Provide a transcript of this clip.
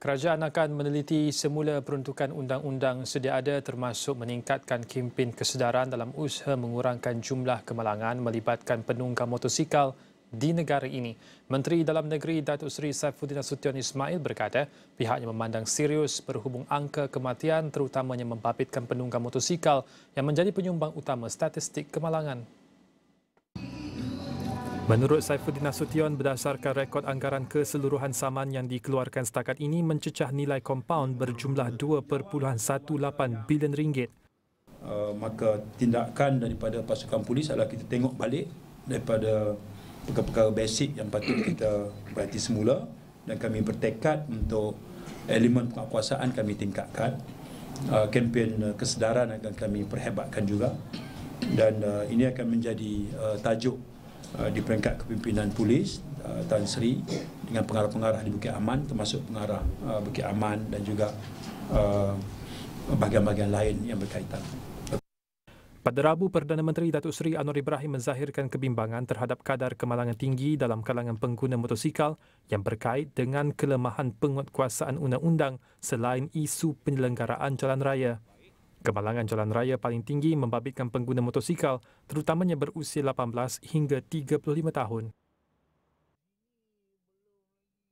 Kerajaan akan meneliti semula peruntukan undang-undang sedia ada termasuk meningkatkan kempen kesedaran dalam usaha mengurangkan jumlah kemalangan melibatkan penunggang motosikal di negara ini. Menteri Dalam Negeri Datuk Seri Saifuddin Nasution Ismail berkata pihaknya memandang serius berhubung angka kematian terutamanya membabitkan penunggang motosikal yang menjadi penyumbang utama statistik kemalangan. Menurut Saifuddin Nasution, berdasarkan rekod anggaran keseluruhan saman yang dikeluarkan setakat ini mencecah nilai kompaun berjumlah 2.18 bilion ringgit. Uh, maka tindakan daripada pasukan polis adalah kita tengok balik daripada perkara-perkara basic yang patut kita perhati semula dan kami bertekad untuk elemen penguasaan kami tingkatkan. Uh, kempen uh, kesedaran akan kami perhebatkan juga dan uh, ini akan menjadi uh, tajuk Uh, di peringkat kepimpinan polis uh, Tan Sri dengan pengarah-pengarah di Bukit Aman termasuk pengarah uh, Bukit Aman dan juga bahagian-bahagian lain yang berkaitan. Pada Rabu, Perdana Menteri Datuk Seri Anwar Ibrahim menzahirkan kebimbangan terhadap kadar kemalangan tinggi dalam kalangan pengguna motosikal yang berkait dengan kelemahan penguatkuasaan undang-undang selain isu penyelenggaraan jalan raya. Kemalangan jalan raya paling tinggi membabitkan pengguna motosikal terutamanya berusia 18 hingga 35 tahun.